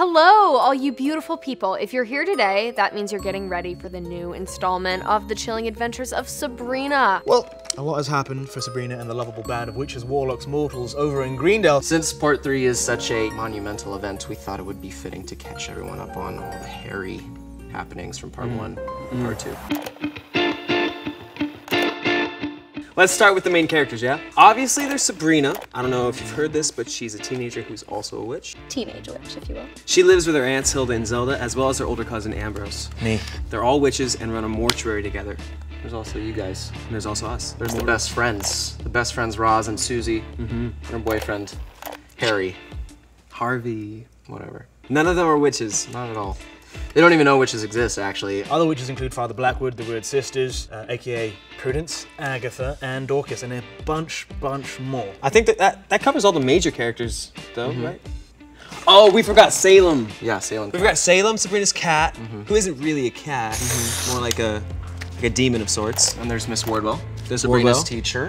Hello, all you beautiful people. If you're here today, that means you're getting ready for the new installment of The Chilling Adventures of Sabrina. Well, a lot has happened for Sabrina and the lovable band of witches, warlocks, mortals over in Greendale. Since part three is such a monumental event, we thought it would be fitting to catch everyone up on all the hairy happenings from part mm. one and part mm. two. Let's start with the main characters, yeah? Obviously, there's Sabrina. I don't know if you've heard this, but she's a teenager who's also a witch. Teenage witch, if you will. She lives with her aunts Hilda and Zelda, as well as her older cousin Ambrose. Me. They're all witches and run a mortuary together. There's also you guys, and there's also us. There's the best friends. The best friends, Roz and Susie. Mm-hmm. And her boyfriend, Harry. Harvey. Whatever. None of them are witches. Not at all. They don't even know witches exist, actually. Other witches include Father Blackwood, the Weird Sisters, uh, aka Prudence, Agatha, and Dorcas, and a bunch, bunch more. I think that that, that covers all the major characters, though, mm-hmm. right? Oh, we forgot Salem. Yeah, Salem. We forgot Salem, Sabrina's cat, mm-hmm. who isn't really a cat, mm-hmm. more like a like a demon of sorts. And there's Miss Wardwell, Sabrina's Wardwell. teacher,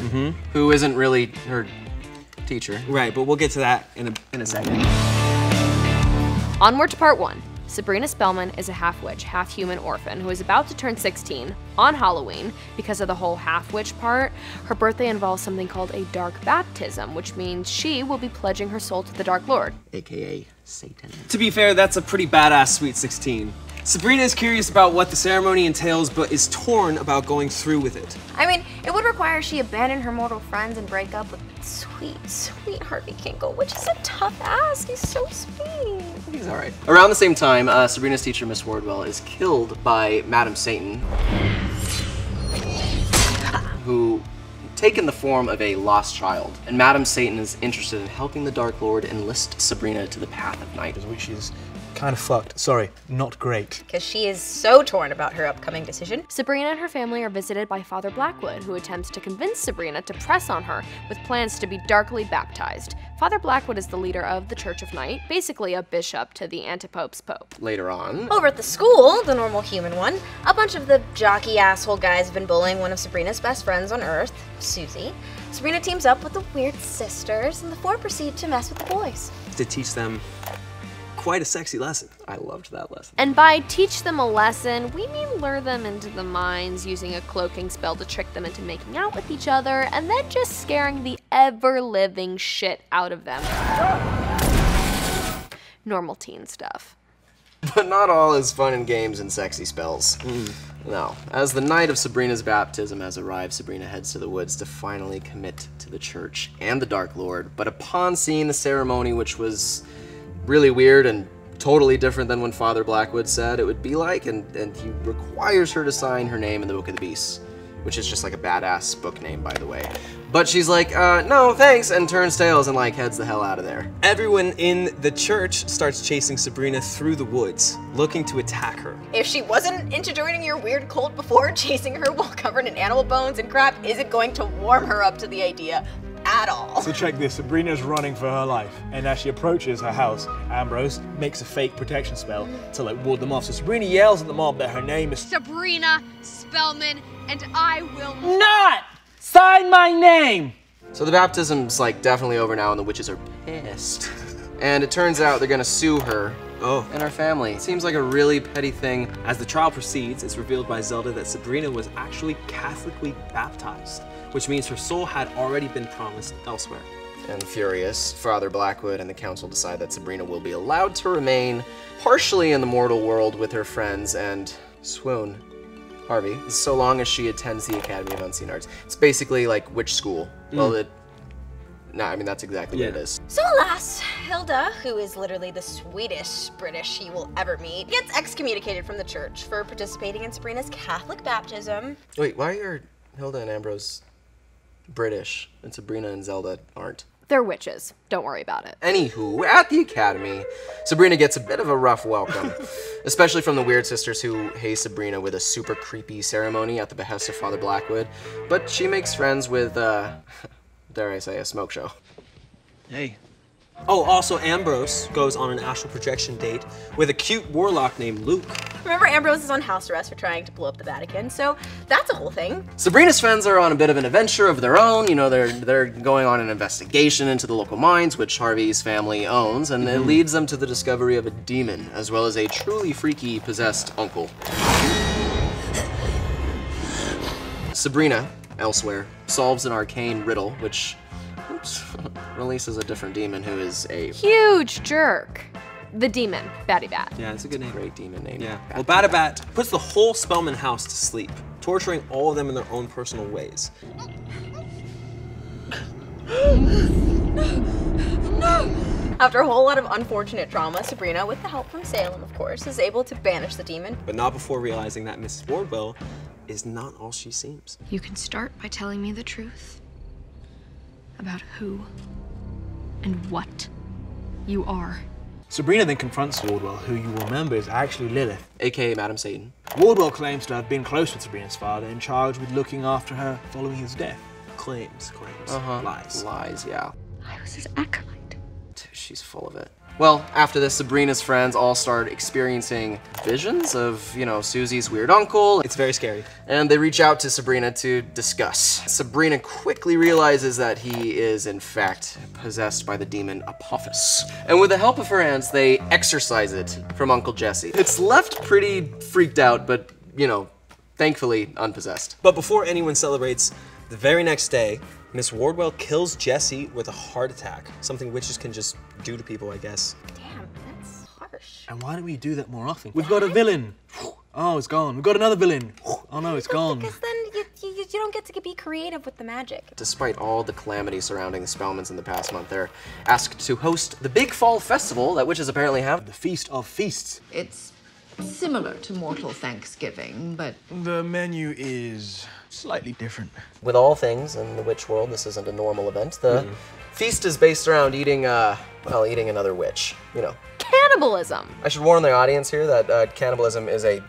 who isn't really her teacher. Right, but we'll get to that in a in a second. Onward to part one. Sabrina Spellman is a half witch, half human orphan who is about to turn 16 on Halloween because of the whole half witch part. Her birthday involves something called a dark baptism, which means she will be pledging her soul to the Dark Lord. AKA Satan. To be fair, that's a pretty badass Sweet 16. Sabrina is curious about what the ceremony entails, but is torn about going through with it. I mean, it would require she abandon her mortal friends and break up with sweet, sweet Harvey Kinkle, which is a tough ask. He's so sweet. He's all right. Around the same time, uh, Sabrina's teacher, Miss Wardwell, is killed by Madame Satan, who taken the form of a lost child. And Madame Satan is interested in helping the Dark Lord enlist Sabrina to the path of night. Kind of fucked. Sorry, not great. Because she is so torn about her upcoming decision. Sabrina and her family are visited by Father Blackwood, who attempts to convince Sabrina to press on her with plans to be darkly baptized. Father Blackwood is the leader of the Church of Night, basically a bishop to the antipope's pope. Later on, Over at the school, the normal human one, a bunch of the jockey asshole guys have been bullying one of Sabrina's best friends on Earth, Susie. Sabrina teams up with the weird sisters, and the four proceed to mess with the boys. To teach them quite a sexy lesson. I loved that lesson. And by teach them a lesson, we mean lure them into the mines using a cloaking spell to trick them into making out with each other, and then just scaring the ever living shit out of them. Normal teen stuff. But not all is fun and games and sexy spells. Hmm. No. As the night of Sabrina's baptism has arrived, Sabrina heads to the woods to finally commit to the church and the Dark Lord. But upon seeing the ceremony, which was really weird and totally different than when Father Blackwood said it would be like, and, and he requires her to sign her name in the Book of the Beasts, which is just like a badass book name, by the way. But she's like, uh, no, thanks, and turns tails and like heads the hell out of there. Everyone in the church starts chasing Sabrina through the woods, looking to attack her. If she wasn't into joining your weird cult before, chasing her while covered in animal bones and crap isn't going to warm her up to the idea at all. So check this, Sabrina's running for her life, and as she approaches her house, Ambrose makes a fake protection spell to like ward them off. So Sabrina yells at the mob that her name is Sabrina Spellman, and I will Not sign my name. So the baptism's like definitely over now, and the witches are pissed. And it turns out they're gonna sue her Oh. and her family. Seems like a really petty thing. As the trial proceeds, it's revealed by Zelda that Sabrina was actually Catholically baptized, which means her soul had already been promised elsewhere. And furious, Father Blackwood and the council decide that Sabrina will be allowed to remain partially in the mortal world with her friends and swoon. Harvey, so long as she attends the Academy of Unseen Arts. It's basically like witch school. Well, mm. it. No, I mean that's exactly what it is. So alas, Hilda, who is literally the sweetest British you will ever meet, gets excommunicated from the church for participating in Sabrina's Catholic baptism. Wait, why are Hilda and Ambrose British and Sabrina and Zelda aren't? They're witches. Don't worry about it. Anywho, at the academy, Sabrina gets a bit of a rough welcome, especially from the Weird Sisters who haze Sabrina with a super creepy ceremony at the behest of Father Blackwood. But she makes friends with, uh, dare I say, a smoke show. Hey, Oh, also Ambrose goes on an astral projection date with a cute warlock named Luke. Remember, Ambrose is on house arrest for trying to blow up the Vatican, so that's a whole thing. Sabrina's friends are on a bit of an adventure of their own. You know, they're they're going on an investigation into the local mines, which Harvey's family owns, and it mm-hmm. leads them to the discovery of a demon, as well as a truly freaky possessed uncle. Sabrina, elsewhere, solves an arcane riddle, which oops, releases a different demon who is a Huge jerk. The demon, Batibat. Yeah, it's a good name. great demon named. Yeah. Well, Batibat puts the whole Spellman house to sleep, torturing all of them in their own personal ways. After a whole lot of unfortunate drama, Sabrina, with the help from Salem, of course, is able to banish the demon. But not before realizing that Mrs. Wardwell is not all she seems. You can start by telling me the truth about who and what you are. Sabrina then confronts Wardwell, who you remember is actually Lilith. AKA Madam Satan. Wardwell claims to have been close with Sabrina's father and charged with looking after her following his death. Claims, claims, Uh-huh. lies. Lies, yeah. I was his acolyte. She's full of it. Well, after this, Sabrina's friends all start experiencing visions of, you know, Susie's weird uncle, It's very scary. and they reach out to Sabrina to discuss. Sabrina quickly realizes that he is, in fact, possessed by the demon Apophis. And with the help of her aunts, they exorcise it from Uncle Jesse. It's left pretty freaked out, but, you know, thankfully unpossessed. But before anyone celebrates, the very next day, Miss Wardwell kills Jesse with a heart attack, something witches can just do to people, I guess. Damn, that's harsh. And why don't we do that more often? We've got a villain. Oh, it's gone. We've got another villain. Oh no, it's gone. Because then you, you, you don't get to be creative with the magic. Despite all the calamity surrounding the Spellmans in the past month, they're asked to host the Big Fall Festival that witches apparently have. The Feast of Feasts. It's similar to Mortal Thanksgiving, but The menu is slightly different. With all things in the witch world, this isn't a normal event. The feast is based around eating, uh, well, eating another witch. You know. Cannibalism. I should warn the audience here that uh, cannibalism is a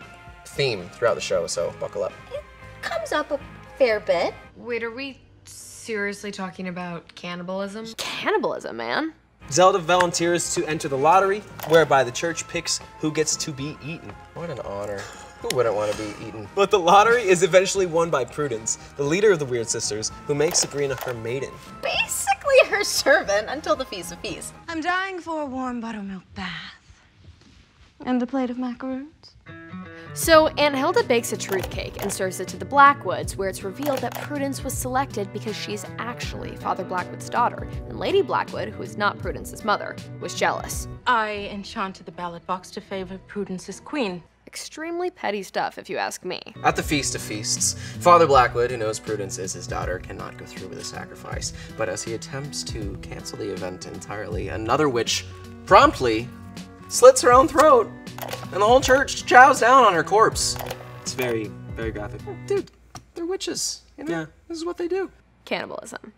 theme throughout the show, so buckle up. It comes up a fair bit. Wait, are we seriously talking about cannibalism? Cannibalism, man. Zelda volunteers to enter the lottery, whereby the church picks who gets to be eaten. What an honor. Who wouldn't want to be eaten? But the lottery is eventually won by Prudence, the leader of the Weird Sisters, who makes Sabrina her maiden. Basically her servant until the Feast of Feast. I'm dying for a warm buttermilk bath. And a plate of macaroons. So, Aunt Hilda bakes a truth cake and serves it to the Blackwoods, where it's revealed that Prudence was selected because she's actually Father Blackwood's daughter, and Lady Blackwood, who is not Prudence's mother, was jealous. I enchanted the ballot box to favor Prudence's queen. Extremely petty stuff, if you ask me. At the Feast of Feasts, Father Blackwood, who knows Prudence is his daughter, cannot go through with the sacrifice. But as he attempts to cancel the event entirely, another witch promptly slits her own throat, and the whole church chows down on her corpse. It's very, very graphic. Dude, they're witches. You know, Yeah. this is what they do. Cannibalism.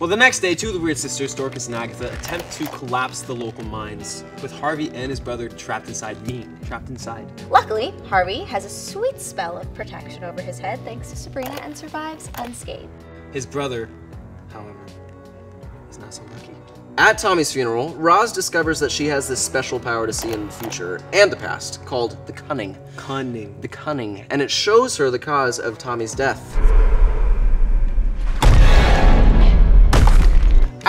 Well, the next day, two of the Weird Sisters, Dorcas and Agatha, attempt to collapse the local mines, with Harvey and his brother trapped inside me, trapped inside. Luckily, Harvey has a sweet spell of protection over his head thanks to Sabrina and survives unscathed. His brother, however, is not so lucky. At Tommy's funeral, Roz discovers that she has this special power to see in the future and the past called the Cunning. Cunning. The Cunning. And it shows her the cause of Tommy's death.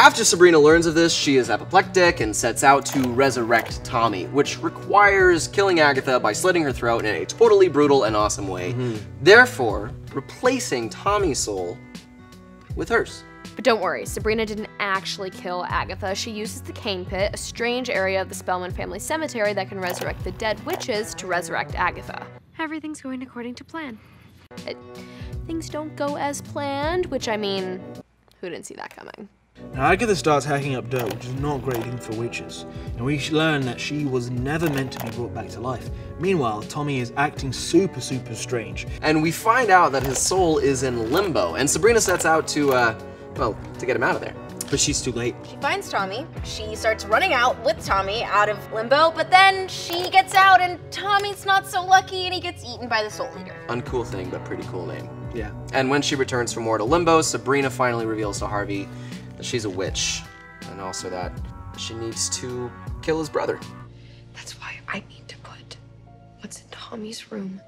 After Sabrina learns of this, she is apoplectic and sets out to resurrect Tommy, which requires killing Agatha by slitting her throat in a totally brutal and awesome way. Mm-hmm. Therefore, replacing Tommy's soul with hers. But don't worry, Sabrina didn't actually kill Agatha. She uses the Cain Pit, a strange area of the Spellman family cemetery that can resurrect the dead witches, to resurrect Agatha. Everything's going according to plan. It, things don't go as planned, which I mean, who didn't see that coming? Now Agatha starts hacking up dirt, which is not great even for witches, and we learn that she was never meant to be brought back to life. Meanwhile, Tommy is acting super, super strange. And we find out that his soul is in limbo, and Sabrina sets out to, uh, well, to get him out of there. But she's too late. She finds Tommy. She starts running out with Tommy out of limbo, but then she gets out and Tommy's not so lucky and he gets eaten by the soul eater. Uncool thing, but pretty cool name. Yeah. And when she returns from mortal limbo, Sabrina finally reveals to Harvey that she's a witch. and also that she needs to kill his brother. That's why I need to put what's in Tommy's room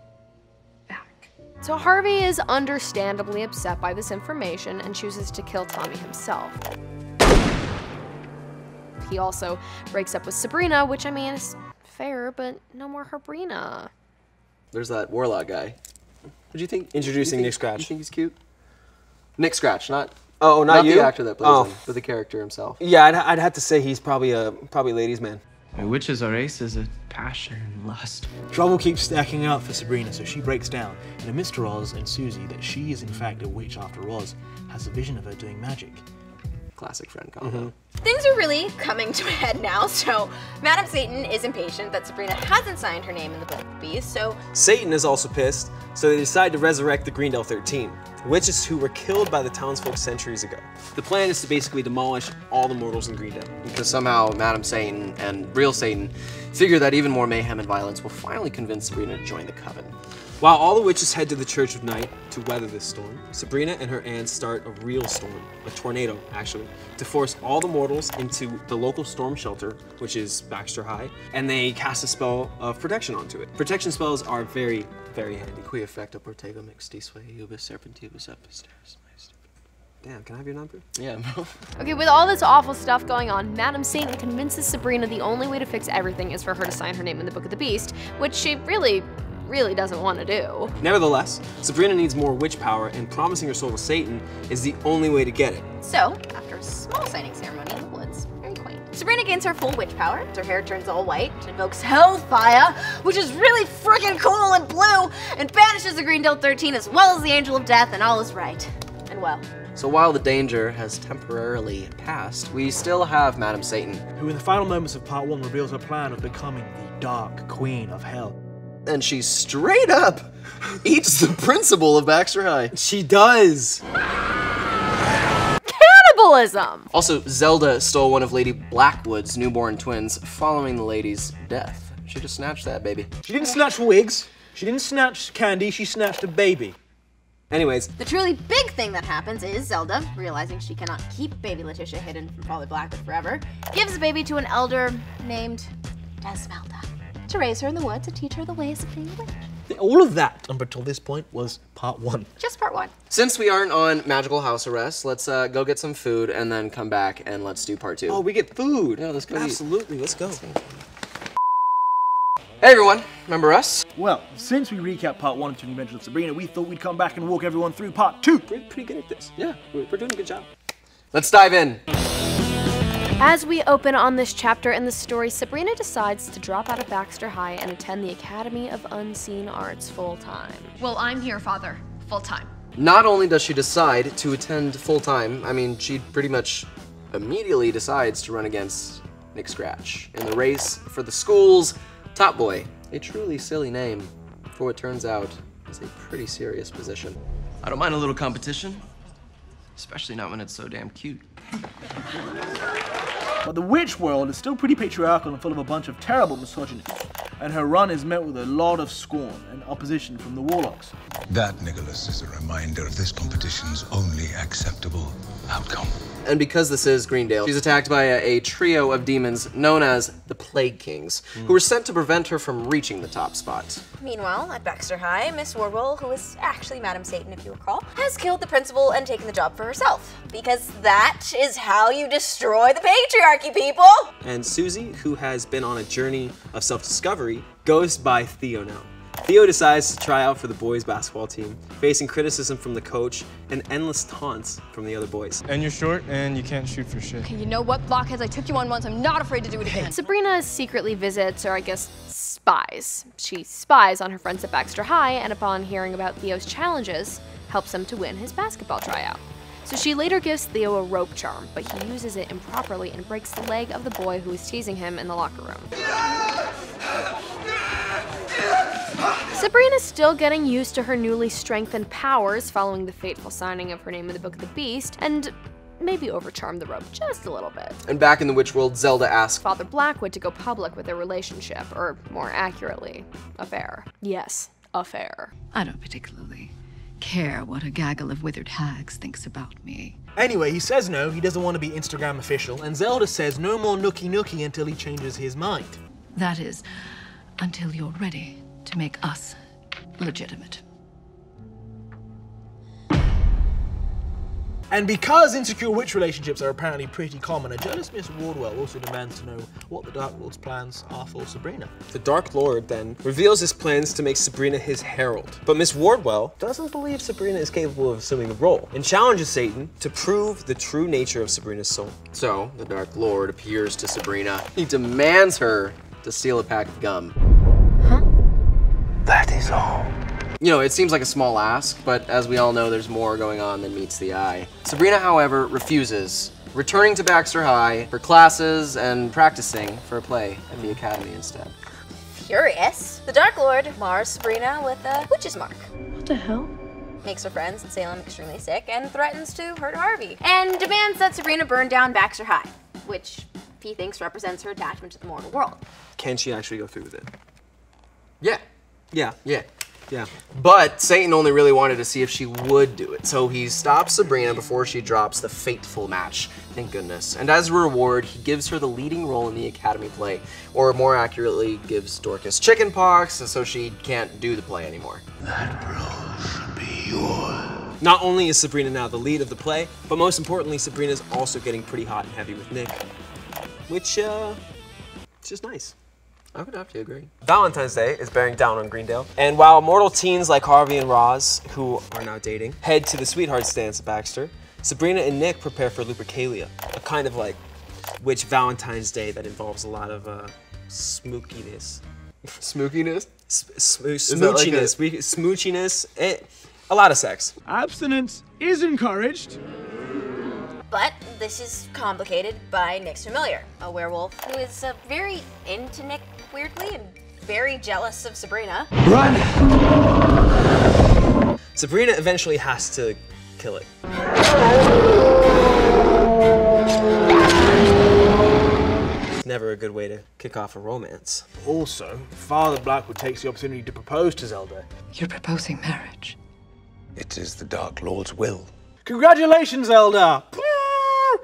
back. So Harvey is understandably upset by this information and chooses to kill Tommy himself. He also breaks up with Sabrina, which I mean is fair, but no more Sabrina. There's that warlock guy. What do you think? Introducing you think- Nick Scratch. You think he's cute? Nick Scratch, not Oh, not, you? the actor that plays oh. him, but the character himself. Yeah, I'd, I'd have to say he's probably a probably ladies' man. Witches are aces of passion and lust. Trouble keeps stacking up for Sabrina, so she breaks down and admits to Roz and Susie that she is in fact a witch after Roz has a vision of her doing magic. Classic friend combo. Mm-hmm. Things are really coming to a head now, so Madam Satan is impatient that Sabrina hasn't signed her name in the Book of the Beast, so Satan is also pissed, so they decide to resurrect the Greendale 13, witches who were killed by the townsfolk centuries ago. The plan is to basically demolish all the mortals in Greendale. Because somehow Madam Satan and real Satan figure that even more mayhem and violence will finally convince Sabrina to join the coven. While all the witches head to the Church of Night to weather this storm, Sabrina and her aunt start a real storm, a tornado actually, to force all the mortals into the local storm shelter, which is Baxter High, and they cast a spell of protection onto it. Protection spells are very, very handy. Qui effecto protego mixtisque ubis serpentibus episters. Damn, can I have your number? Yeah, Okay, with all this awful stuff going on, Madam Satan convinces Sabrina the only way to fix everything is for her to sign her name in the Book of the Beast, which she really, really doesn't want to do. Nevertheless, Sabrina needs more witch power, and promising her soul to Satan is the only way to get it. So, after a small signing ceremony in the woods, very quaint, Sabrina gains her full witch power. Her hair turns all white, invokes Hellfire, which is really freaking cool and blue, and banishes the Greendale 13 as well as the Angel of Death, and all is right. And well. So while the danger has temporarily passed, we still have Madam Satan. Who in the final moments of part one reveals her plan of becoming the Dark Queen of Hell. And she straight up eats the principal of Baxter High. She does! Cannibalism! Also, Zelda stole one of Lady Blackwood's newborn twins following the lady's death. She just snatched that baby. She didn't snatch wigs, she didn't snatch candy, she snatched a baby. Anyways, The truly big thing that happens is Zelda, realizing she cannot keep baby Letitia hidden from Father Blackwood forever, gives the baby to an elder named Desmelda to raise her in the woods and teach her the ways of being a witch. All of that, up until this point, was part one. Just part one. Since we aren't on magical house arrest, let's uh, go get some food and then come back and let's do part two. Oh, we get food. Yeah, let's go eat. Absolutely, let's go. Hey everyone, remember us? Well, since we recapped part one of The Adventures of Sabrina, we thought we'd come back and walk everyone through part two. We're pretty good at this. Yeah, we're, we're doing a good job. Let's dive in. As we open on this chapter in the story, Sabrina decides to drop out of Baxter High and attend the Academy of Unseen Arts full time. Well, I'm here, Father. Full time. Not only does she decide to attend full time, I mean, she pretty much immediately decides to run against Nick Scratch in the race for the school's top boy. A truly silly name for what turns out is a pretty serious position. I don't mind a little competition, especially not when it's so damn cute. But the witch world is still pretty patriarchal and full of a bunch of terrible misogynists, and her run is met with a lot of scorn and opposition from the warlocks. That, Nicholas, is a reminder of this competition's only acceptable outcome. And because this is Greendale, she's attacked by a, a trio of demons known as the Plague Kings, who were sent to prevent her from reaching the top spot. Meanwhile, at Baxter High, Miss Wardwell, who is actually Madam Satan if you recall, has killed the principal and taken the job for herself. Because that is how you destroy the patriarchy, people! And Susie, who has been on a journey of self-discovery, goes by Theo now. Theo decides to try out for the boys basketball team, facing criticism from the coach and endless taunts from the other boys. And you're short and you can't shoot for shit. You know what, blockheads? I took you on once. I'm not afraid to do it again. Sabrina secretly visits, or I guess spies. She spies on her friends at Baxter High, and upon hearing about Theo's challenges, helps him to win his basketball tryout. So she later gives Theo a rope charm, but he uses it improperly and breaks the leg of the boy who is teasing him in the locker room. Sabrina's still getting used to her newly strengthened powers following the fateful signing of her name in the Book of the Beast, and maybe overcharm the rope just a little bit. And back in the witch world, Zelda asks, Father Blackwood to go public with their relationship, or more accurately, affair. Yes, affair. I don't particularly care what a gaggle of withered hags thinks about me. Anyway, he says no, he doesn't want to be Instagram official, and Zelda says no more nookie nookie until he changes his mind. That is, until you're ready to make us legitimate. And because insecure witch relationships are apparently pretty common, a jealous Miss Wardwell also demands to know what the Dark Lord's plans are for Sabrina. The Dark Lord then reveals his plans to make Sabrina his herald. But Miss Wardwell doesn't believe Sabrina is capable of assuming the role and challenges Satan to prove the true nature of Sabrina's soul. So, the Dark Lord appears to Sabrina. He demands her to steal a pack of gum. That is all. You know, it seems like a small ask, but as we all know, there's more going on than meets the eye. Sabrina, however, refuses, returning to Baxter High for classes and practicing for a play at the academy instead. Furious, the Dark Lord mars Sabrina with a witch's mark. What the hell? Makes her friends in Salem extremely sick and threatens to hurt Harvey. And demands that Sabrina burn down Baxter High, which he thinks represents her attachment to the mortal world. Can she actually go through with it? Yeah. Yeah. Yeah. Yeah. But Satan only really wanted to see if she would do it, so he stops Sabrina before she drops the fateful match. Thank goodness. And as a reward, he gives her the leading role in the Academy play, or more accurately, gives Dorcas chickenpox, so she can't do the play anymore. That role should be yours. Not only is Sabrina now the lead of the play, but most importantly, Sabrina's also getting pretty hot and heavy with Nick. Which, uh, is just nice. I would have to agree. Valentine's Day is bearing down on Greendale, and while mortal teens like Harvey and Roz, who are now dating, head to the Sweethearts dance at Baxter, Sabrina and Nick prepare for Lupercalia, a kind of like witch Valentine's Day that involves a lot of uh, smookiness. Smookiness? Smo- that like a- smoochiness. we, smoochiness. eh, a lot of sex. Abstinence is encouraged. But this is complicated by Nick's familiar, a werewolf who is uh, very into Nick weirdly and very jealous of Sabrina. Run! Sabrina eventually has to kill it. It's never a good way to kick off a romance. Also, Father Blackwood takes the opportunity to propose to Zelda. You're proposing marriage. It is the Dark Lord's will. Congratulations, Zelda!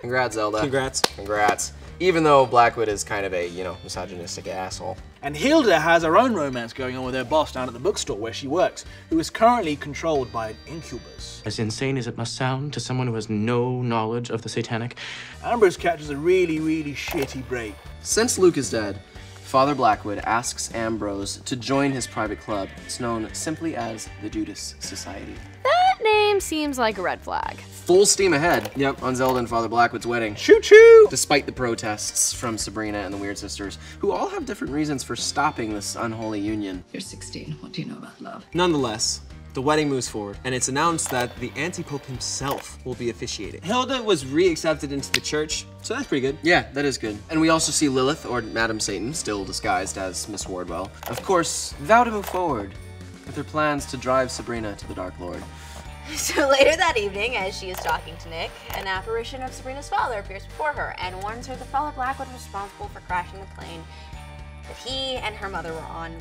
Congrats, Zelda. Congrats. Congrats. Even though Blackwood is kind of a, you know, misogynistic asshole. And Hilda has her own romance going on with her boss down at the bookstore where she works, who is currently controlled by an incubus. As insane as it must sound to someone who has no knowledge of the satanic, Ambrose catches a really, really shitty break. Since Luke is dead, Father Blackwood asks Ambrose to join his private club. It's known simply as the Judas Society. That name seems like a red flag. Full steam ahead. Yep, on Zelda and Father Blackwood's wedding. Choo choo! Despite the protests from Sabrina and the Weird Sisters, who all have different reasons for stopping this unholy union. You're 16. What do you know about love? Nonetheless, the wedding moves forward, and it's announced that the anti-pope himself will be officiating. Hilda was re-accepted into the church, so that's pretty good. Yeah, that is good. And we also see Lilith, or Madam Satan, still disguised as Miss Wardwell, of course, vow to move forward with her plans to drive Sabrina to the Dark Lord. So later that evening, as she is talking to Nick, an apparition of Sabrina's father appears before her and warns her that Father Blackwood was responsible for crashing the plane that he and her mother were on,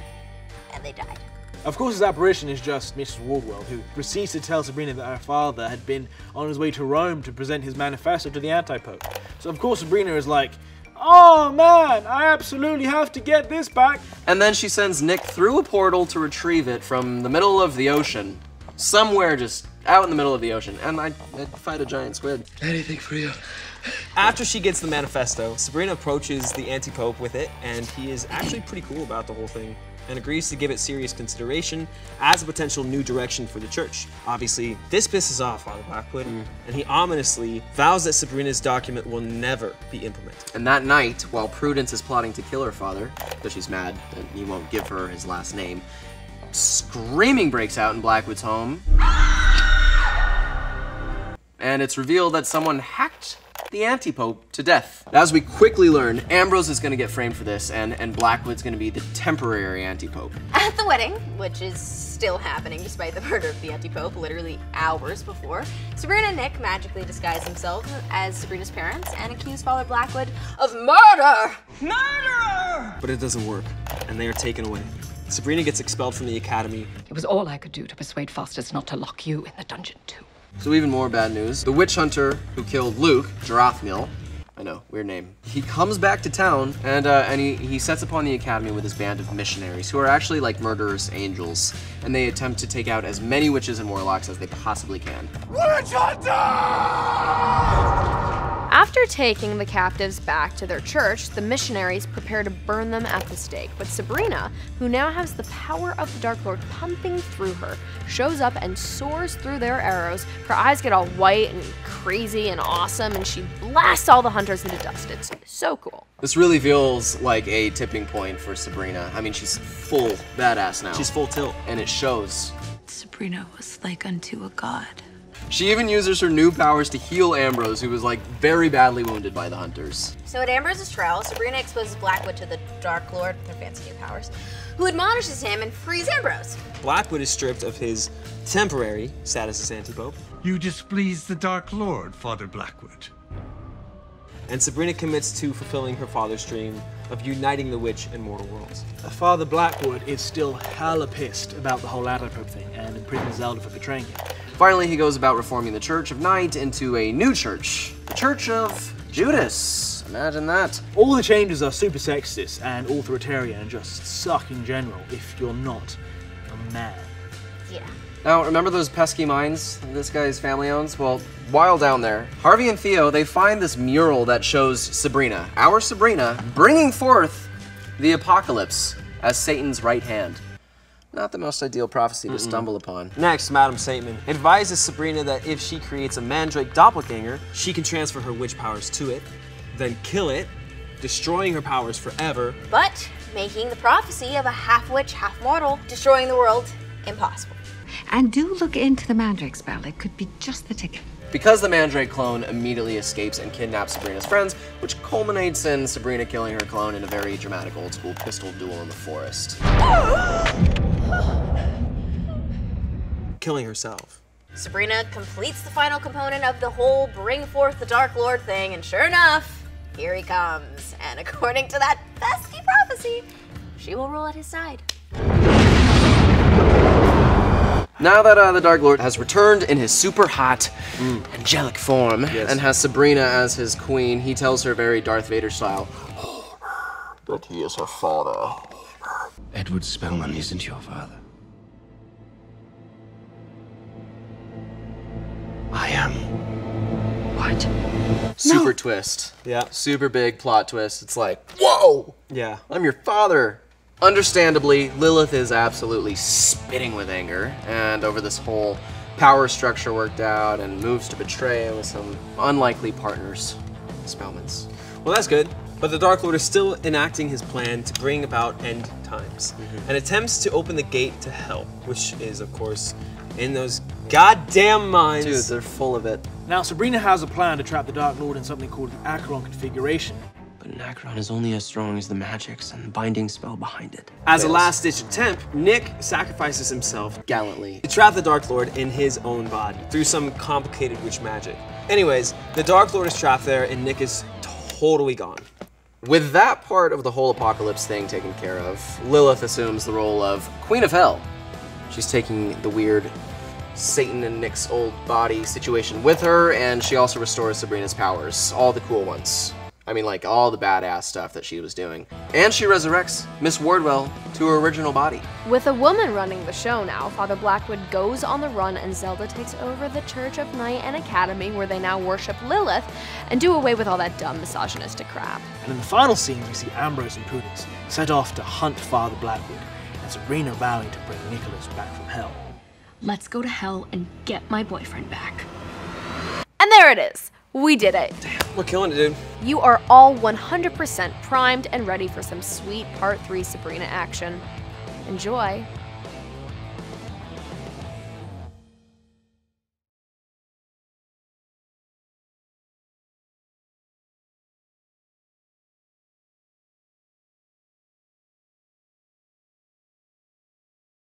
and they died. Of course, his apparition is just Mrs. Wardwell, who proceeds to tell Sabrina that her father had been on his way to Rome to present his manifesto to the anti-pope. So of course Sabrina is like, Oh man, I absolutely have to get this back. And then she sends Nick through a portal to retrieve it from the middle of the ocean. Somewhere just out in the middle of the ocean. And I, I'd fight a giant squid. Anything for you. After she gets the manifesto, Sabrina approaches the anti-pope with it, and he is actually pretty cool about the whole thing and agrees to give it serious consideration as a potential new direction for the church. Obviously, this pisses off Father Blackwood, mm. and he ominously vows that Sabrina's document will never be implemented. And that night, while Prudence is plotting to kill her father, because she's mad that he won't give her his last name, screaming breaks out in Blackwood's home. And it's revealed that someone hacked the anti-pope to death. As we quickly learn, Ambrose is going to get framed for this, and, and Blackwood's going to be the temporary anti-pope. At the wedding, which is still happening despite the murder of the anti-pope literally hours before, Sabrina and Nick magically disguise themselves as Sabrina's parents and accuse Father Blackwood of murder! But it doesn't work, and they are taken away. Sabrina gets expelled from the academy. It was all I could do to persuade Faustus not to lock you in the dungeon, too. So even more bad news. The witch hunter who killed Luke, Jerathmiel, I know, weird name. He comes back to town and uh, and he, he sets upon the academy with his band of missionaries who are actually like murderous angels, and they attempt to take out as many witches and warlocks as they possibly can. Witch After taking the captives back to their church, the missionaries prepare to burn them at the stake. But Sabrina, who now has the power of the Dark Lord pumping through her, shows up and soars through their arrows. Her eyes get all white and crazy and awesome, and she blasts all the hunters into dust. It's so cool. This really feels like a tipping point for Sabrina. I mean, she's full badass now. She's full tilt. And it shows. Sabrina was like unto a god. She even uses her new powers to heal Ambrose, who was like very badly wounded by the hunters. So at Ambrose's trial, Sabrina exposes Blackwood to the Dark Lord, their fancy new powers, who admonishes him and frees Ambrose. Blackwood is stripped of his temporary status as anti-pope. You displease the Dark Lord, Father Blackwood. And Sabrina commits to fulfilling her father's dream of uniting the witch and mortal worlds. Father Blackwood is still hella pissed about the whole Antipope thing and imprisons Zelda for betraying him. Finally, he goes about reforming the Church of Night into a new church, the Church of Judas. Imagine that. All the changes are super sexist and authoritarian and just suck in general if you're not a man. Yeah. Now, remember those pesky mines this guy's family owns? Well, while down there, Harvey and Theo, they find this mural that shows Sabrina, our Sabrina, bringing forth the apocalypse as Satan's right hand. Not the most ideal prophecy to Mm-mm. stumble upon. Next, Madam Satan advises Sabrina that if she creates a mandrake doppelganger, she can transfer her witch powers to it, then kill it, destroying her powers forever. But making the prophecy of a half witch, half mortal, destroying the world, impossible. And do look into the Mandrake spell. It could be just the ticket. Because the Mandrake clone immediately escapes and kidnaps Sabrina's friends, which culminates in Sabrina killing her clone in a very dramatic old school pistol duel in the forest. Killing herself. Sabrina completes the final component of the whole bring forth the Dark Lord thing, and sure enough, here he comes. And according to that pesky prophecy, she will rule at his side. Now that uh, the Dark Lord has returned in his super hot, angelic form and has Sabrina as his queen, he tells her very Darth Vader style that he is her father. Edward Spellman isn't your father. I am. What? Super twist. Yeah. Super big plot twist. It's like, whoa! Yeah. I'm your father. Understandably, Lilith is absolutely spitting with anger, and over this whole power structure worked out, and moves to betray him with some unlikely partners, Spellmans. Well, that's good. But the Dark Lord is still enacting his plan to bring about end times mm-hmm. and attempts to open the gate to hell, which is, of course, in those goddamn mines. Dude, they're full of it. Now, Sabrina has a plan to trap the Dark Lord in something called the Acheron configuration. But an Acheron is only as strong as the magics and the binding spell behind it. As a last ditch attempt, Nick sacrifices himself gallantly to trap the Dark Lord in his own body through some complicated witch magic. Anyways, the Dark Lord is trapped there and Nick is totally gone. With that part of the whole apocalypse thing taken care of, Lilith assumes the role of Queen of Hell. She's taking the weird Satan and Nick's old body situation with her, and she also restores Sabrina's powers, all the cool ones. I mean, like, all the badass stuff that she was doing. And she resurrects Miss Wardwell to her original body. With a woman running the show now, Father Blackwood goes on the run and Zelda takes over the Church of Night and Academy where they now worship Lilith and do away with all that dumb misogynistic crap. And in the final scenes, we see Ambrose and Prudence set off to hunt Father Blackwood, and Sabrina vowing to bring Nicholas back from hell. Let's go to hell and get my boyfriend back. And there it is. We did it. Damn, We're killing it, dude. You are all 100% primed and ready for some sweet Part 3 Sabrina action. Enjoy.